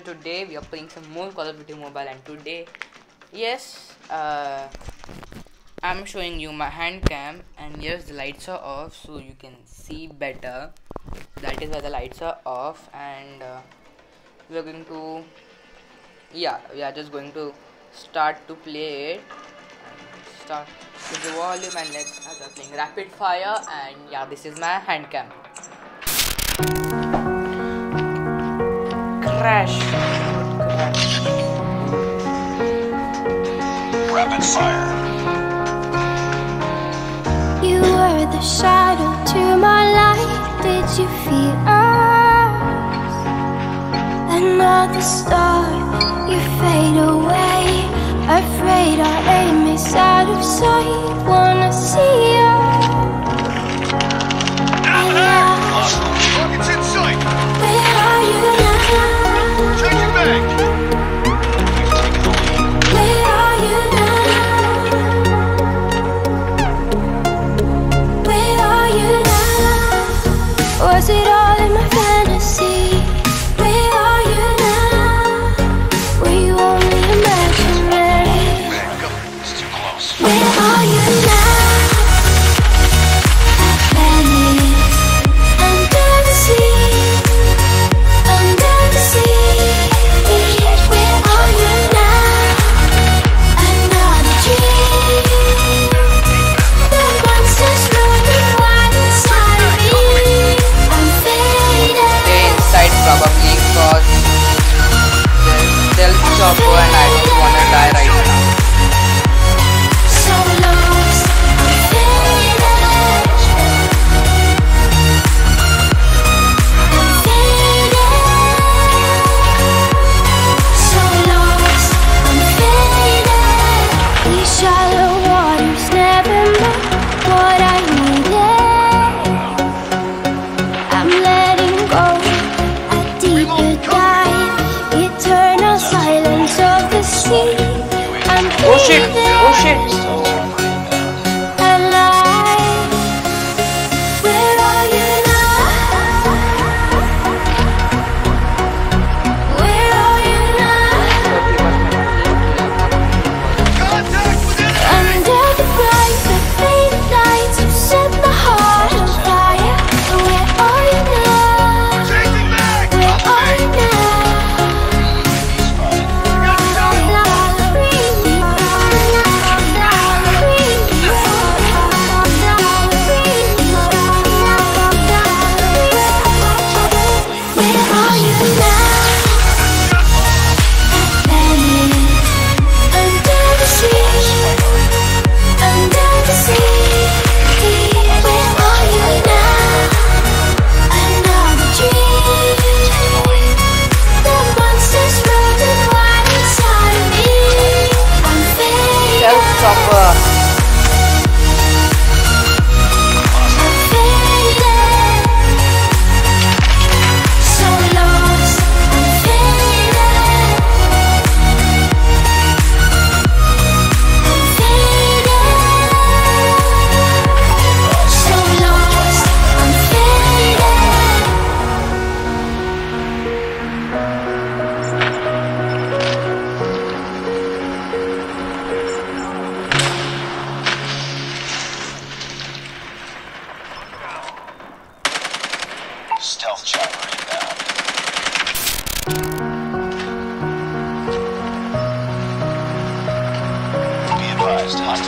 today. We are playing some more Call of Duty Mobile and today yes uh, I'm showing you my hand cam and yes the lights are off so you can see better. That is why the lights are off and uh, we are going to yeah we are just going to start to play it start with the volume and let's start playing rapid fire and yeah this is my hand cam crash crash Rapid fire. You were the shadow to my light. Did you feel us? Another star, you fade away. Afraid our aim is out of sight. Wanna see us? All in my fantasy?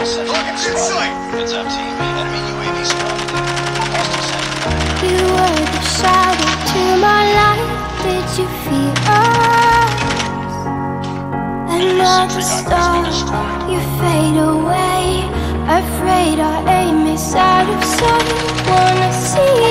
You were the shadow to my light. Did you feel us? Another star, you fade away. Afraid our aim is out of sight. Wanna see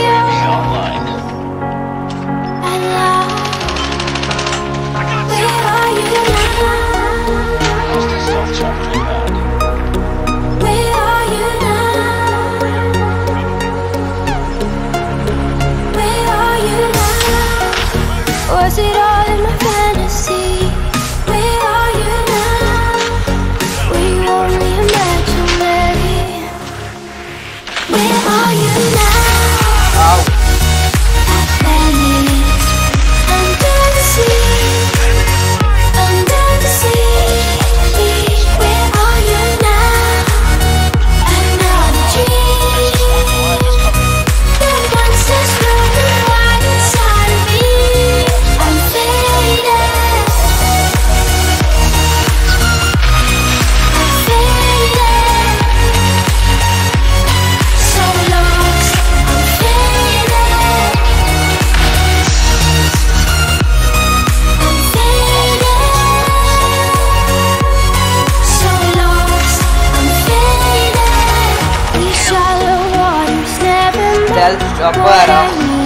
del Chopper.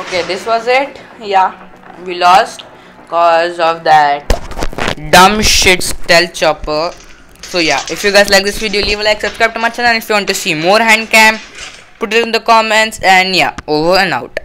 okay this was it. Yeah we lost cause of that dumb shit stealth chopper. So yeah if you guys like this video leave a like subscribe to my channel and if you want to see more hand cam put it in the comments and yeah over and out.